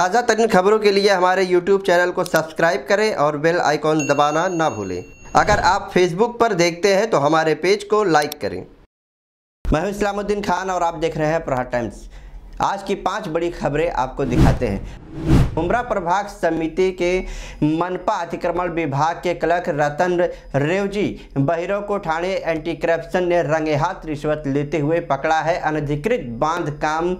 ताज़ा तरीन खबरों के लिए हमारे यूट्यूब चैनल को सब्सक्राइब करें और बेल आइकॉन दबाना ना भूलें। अगर आप फेसबुक पर देखते हैं तो हमारे पेज को लाइक करें। मैं हूँ इस्लामुद्दीन खान और आप देख रहे हैं प्रहार टाइम्स। आज की पाँच बड़ी खबरें आपको दिखाते हैं। उमरा प्रभाग समिति के मनपा अतिक्रमण विभाग के क्लर्क रतन रेवजी बहिरो को ठाणे एंटी करप्शन ने रंगे हाथ रिश्वत लेते हुए पकड़ा है। अनधिकृत बाँध काम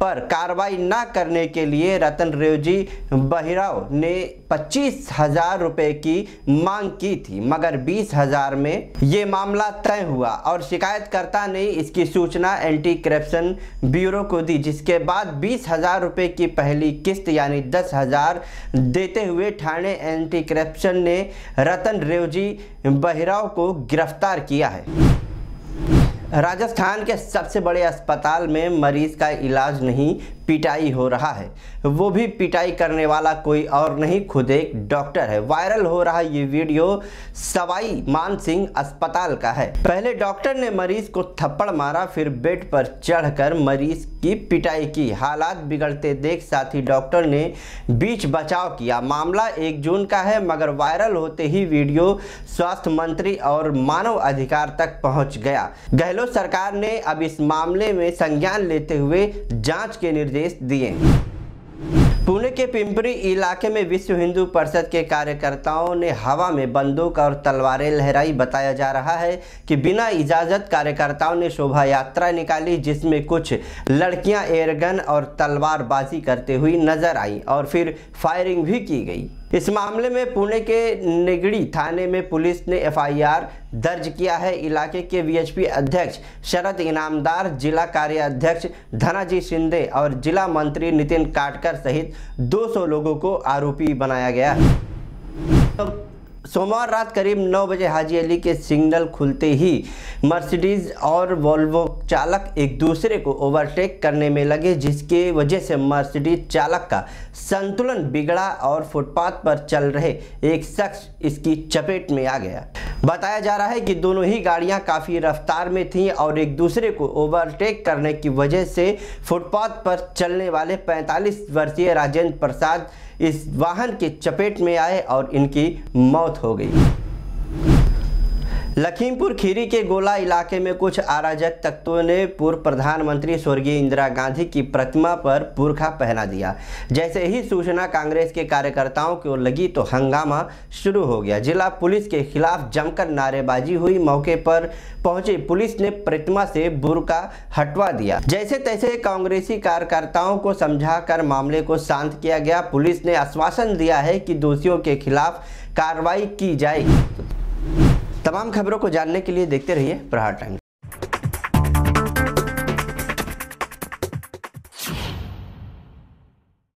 पर कार्रवाई न करने के लिए रतन रेवजी बहिराव ने पच्चीस हज़ार रुपये की मांग की थी, मगर बीस हज़ार में ये मामला तय हुआ और शिकायतकर्ता ने इसकी सूचना एंटी करप्शन ब्यूरो को दी, जिसके बाद बीस हज़ार रुपये की पहली किस्त यानी दस हज़ार देते हुए ठाणे एंटी करप्शन ने रतन रेवजी बहिराव को गिरफ़्तार किया है। राजस्थान के सबसे बड़े अस्पताल में मरीज़ का इलाज नहीं पिटाई हो रहा है। वो भी पिटाई करने वाला कोई और नहीं, खुद एक डॉक्टर है। वायरल हो रहा ये वीडियो सवाई मान सिंह अस्पताल का है। पहले डॉक्टर ने मरीज़ को थप्पड़ मारा, फिर बेड पर चढ़कर मरीज़ की पिटाई की। हालात बिगड़ते देख साथी डॉक्टर ने बीच बचाव किया। मामला एक जून का है, मगर वायरल होते ही वीडियो स्वास्थ्य मंत्री और मानव अधिकार तक पहुँच गया। गहलोत सरकार ने अब इस मामले में संज्ञान लेते हुए जाँच के निर्देश निर्देश दिए। पुणे के पिंपरी इलाके में विश्व हिंदू परिषद के कार्यकर्ताओं ने हवा में बंदूक और तलवारें लहराई। बताया जा रहा है कि बिना इजाज़त कार्यकर्ताओं ने शोभा यात्रा निकाली, जिसमें कुछ लड़कियाँ एयरगन और तलवारबाजी करते हुई नज़र आई और फिर फायरिंग भी की गई। इस मामले में पुणे के निगड़ी थाने में पुलिस ने एफआईआर दर्ज किया है। इलाके के वीएचपी अध्यक्ष शरद इनामदार, जिला कार्य अध्यक्ष धनाजी शिंदे और जिला मंत्री नितिन काटकर सहित 200 लोगों को आरोपी बनाया गया। है तो सोमवार रात करीब 9 बजे हाजी अली के सिग्नल खुलते ही मर्सिडीज और वोल्वो चालक एक दूसरे को ओवरटेक करने में लगे, जिसके वजह से मर्सिडीज चालक का संतुलन बिगड़ा और फुटपाथ पर चल रहे एक शख्स इसकी चपेट में आ गया। बताया जा रहा है कि दोनों ही गाड़ियाँ काफ़ी रफ्तार में थीं और एक दूसरे को ओवरटेक करने की वजह से फुटपाथ पर चलने वाले 45 वर्षीय राजेंद्र प्रसाद इस वाहन के चपेट में आए और इनकी मौत हो गई। लखीमपुर खीरी के गोला इलाके में कुछ अराजक तत्वों ने पूर्व प्रधानमंत्री स्वर्गीय इंदिरा गांधी की प्रतिमा पर पुरखा पहना दिया। जैसे ही सूचना कांग्रेस के कार्यकर्ताओं को लगी तो हंगामा शुरू हो गया। जिला पुलिस के खिलाफ जमकर नारेबाजी हुई। मौके पर पहुँचे पुलिस ने प्रतिमा से बुरका हटवा दिया। जैसे तैसे कांग्रेसी कार्यकर्ताओं को समझाकर मामले को शांत किया गया। पुलिस ने आश्वासन दिया है कि दोषियों के खिलाफ कार्रवाई की जाएगी। तमाम खबरों को जानने के लिए देखते रहिए प्रहार टाइम्स।